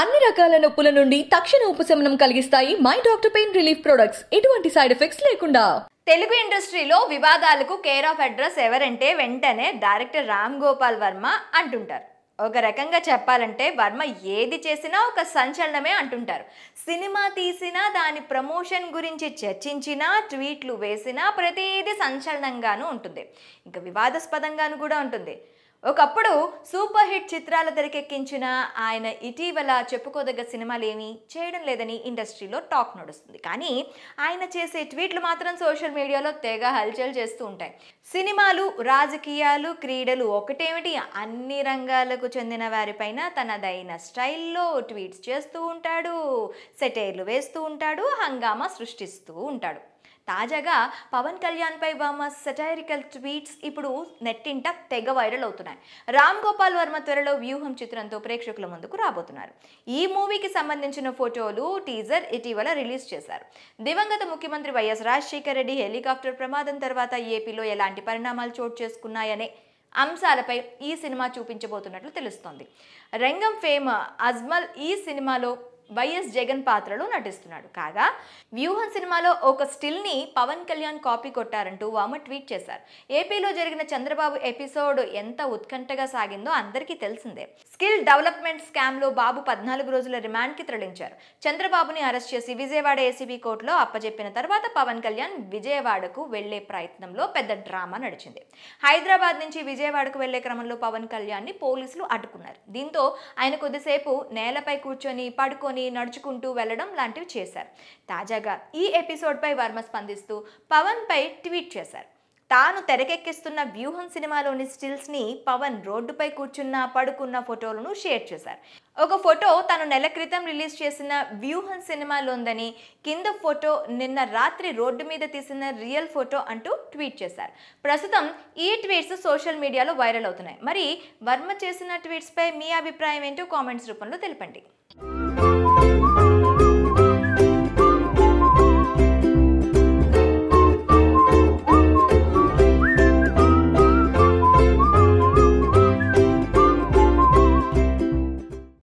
అన్ని రకాల నొప్పుల నుండి తక్షణ ఉపశమనం కలిగిస్తాయి my doctor pain relief products. ఎటువంటి సైడ్ ఎఫెక్ట్స్ లేకుండా. తెలుగు ఇండస్ట్రీలో వివాదాలకు కేర్ ఆఫ్ అడ్రస్ ఎవరంటే వెంటనే డైరెక్టర్ రామ్ గోపాల్ వర్మ అంటుంటారు. ఒక రకంగా చెప్పాలంటే వర్మ ఏది చేసినా ఒక సంచలనమే అంటుంటారు. సినిమా తీసినా దాని ప్రమోషన్ గురించి చర్చించినా ట్వీట్లు వేసినా ప్రతిదీ సంచలనంగాను ఉంటుంది. ఇంకా వివాదాస్పదంగాను కూడా ఉంటుంది. ఒకప్పుడు సూపర్ హిట్ చిత్రాలు తెరకెక్కించిన ఆయన ఇటీవల చెప్పుకోదగ్గ సినిమాలు ఏమీ చేయడం లేదని ఇండస్ట్రీలో టాక్ నడుస్తుంది. కానీ ఆయన చేసే ట్వీట్లు మాత్రం సోషల్ మీడియాలో తెగ హల్చల్ చేస్తూ ఉంటాయి. సినిమాలు రాజకీయాలు క్రీడలు ఒకటేమిటి? అన్ని రంగాలకు చెందిన వారిపైన తనదైన స్టైల్లో ట్వీట్స్ చేస్తూ ఉంటాడు సెటైర్లు వేస్తూ ఉంటాడు హంగామా సృష్టిస్తూ ఉంటాడు. తాజాగా పవన్ కళ్యాణ్పై వర్మ సెటైరికల్ ట్వీట్స్ ఇప్పుడు నెట్టింట తెగ వైరల్ అవుతున్నాయి. రామ్ గోపాల్ వర్మ త్వరలో వ్యూహం చిత్రంతో ప్రేక్షకుల ముందుకు రాబోతున్నారు. ఈ మూవీకి సంబంధించిన ఫోటోలు టీజర్ ఇటీవల రిలీజ్ చేశారు. దివంగత ముఖ్యమంత్రి వైఎస్ రాజశేఖర రెడ్డి హెలికాప్టర్ ప్రమాదం తర్వాత ఏపీలో ఎలాంటి పరిణామాలు చోటు చేసుకున్నాయనే అంశాలపై ఈ సినిమా చూపించబోతున్నట్లు తెలుస్తోంది. రంగం ఫేమ్ అజ్మల్ ఈ సినిమాలో వైఎస్ జగన్ పాత్రలో నటిస్తున్నాడు. కాగా వ్యూహం సినిమాలో ఒక స్టిల్ని పవన్ కళ్యాణ్ కాపీ కొట్టారంటూ వామ ట్వీట్ చేశారు. ఏపీలో జరిగిన చంద్రబాబు ఎపిసోడ్ ఎంత ఉత్కంఠగా సాగిందో అందరికీ తెలిసిందే. స్కిల్ డెవలప్మెంట్ స్కామ్లో బాబు పద్నాలుగు రోజుల రిమాండ్కి తరలించారు. చంద్రబాబుని అరెస్ట్ చేసి విజయవాడ ఏసీబీ కోర్టులో అప్పజెప్పిన తర్వాత పవన్ కళ్యాణ్ విజయవాడకు వెళ్ళే ప్రయత్నంలో పెద్ద డ్రామా నడిచింది. హైదరాబాద్ నుంచి విజయవాడకు వెళ్ళే క్రమంలో పవన్ కళ్యాణ్ని పోలీసులు అడ్డుకున్నారు. దీంతో ఆయన కొద్దిసేపు నేలపై కూర్చొని పడుకొని నడుచుకుంటూ వెళ్ళడం లాంటివి చేశారు. తాజాగా ఈ ఎపిసోడ్పై వర్మ స్పందిస్తూ పవన్పై ట్వీట్ చేశారు. తాను తెరకెక్కిస్తున్న వ్యూహం సినిమాలోని స్టిల్స్ని పవన్ రోడ్డుపై కూర్చున్న పడుకున్న ఫోటోలను షేర్ చేశారు. ఒక ఫోటో తను నెల క్రితం రిలీజ్ చేసిన వ్యూహం సినిమాలోందని కింద ఫోటో నిన్న రాత్రి రోడ్డు మీద తీసిన రియల్ ఫోటో అంటూ ట్వీట్ చేశారు. ప్రస్తుతం ఈ ట్వీట్స్ సోషల్ మీడియాలో వైరల్ అవుతున్నాయి. మరి వర్మ చేసిన ట్వీట్స్పై మీ అభిప్రాయం ఏంటో కామెంట్స్ రూపంలో తెలపండి.